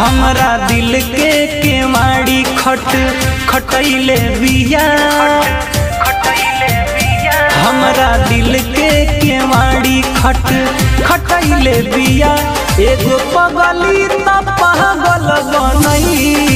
हमरा दिल के केवाड़ी खट, खटैले बिया। हमरा दिल के केवाड़ी खट, खटैले बिया। एगो पगली त पागल बनई